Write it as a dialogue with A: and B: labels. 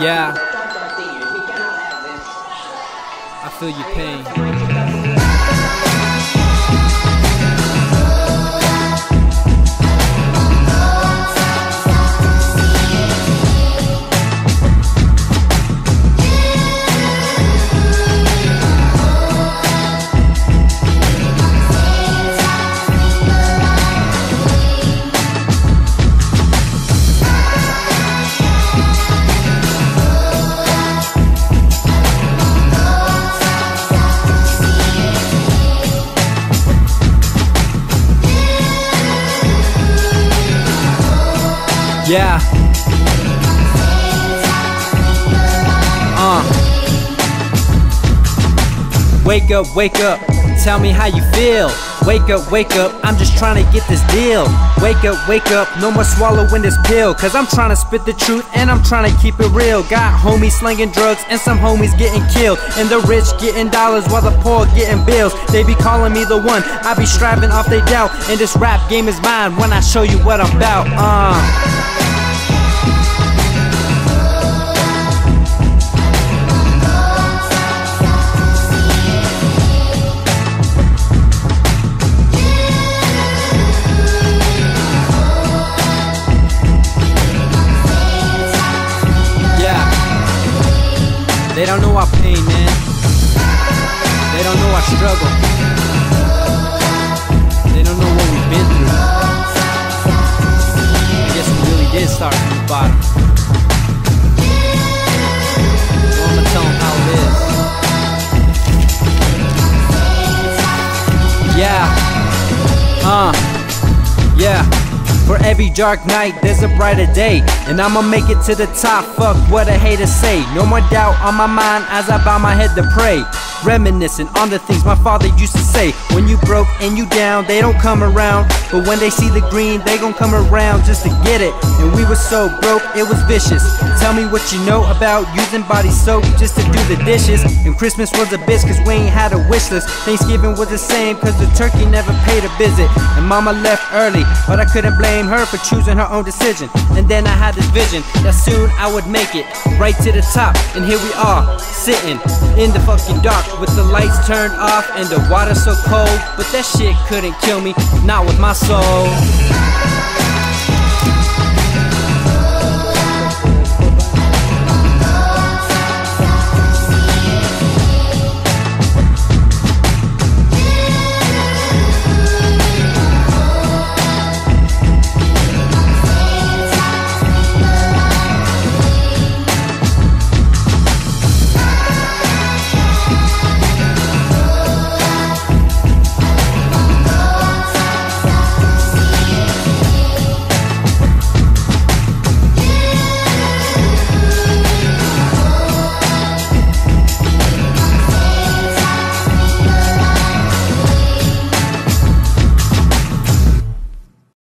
A: Yeah. I feel your pain. Yeah. Uh. Wake up, wake up. Tell me how you feel. Wake up, wake up. I'm just trying to get this deal. Wake up, wake up. No more swallowing this pill. Cause I'm trying to spit the truth and I'm trying to keep it real. Got homies slinging drugs and some homies getting killed. And the rich getting dollars while the poor getting bills. They be calling me the one. I be striving off they doubt. And this rap game is mine when I show you what I'm about. Uh. They don't know our pain, man. They don't know our struggle. They don't know what we've been through. I guess we really did start from the bottom. So I'm gonna tell how it is. Yeah. Uh. Yeah. For every dark night, there's a brighter day. And I'ma make it to the top, fuck what a hater say. No more doubt on my mind as I bow my head to pray. Reminiscing on the things my father used to say. When you broke and you down, they don't come around. But when they see the green, they gon' come around just to get it. And we were so broke, it was vicious. Tell me what you know about using body soap just to do the dishes. And Christmas was a bitch cause we ain't had a wish list. Thanksgiving was the same cause the turkey never paid a visit. And mama left early, but I couldn't blame her for choosing her own decision. And then I had this vision that soon I would make it right to the top. And here we are, sitting in the fucking dark with the lights turned off and the water so cold. But that shit couldn't kill me, not with my soul.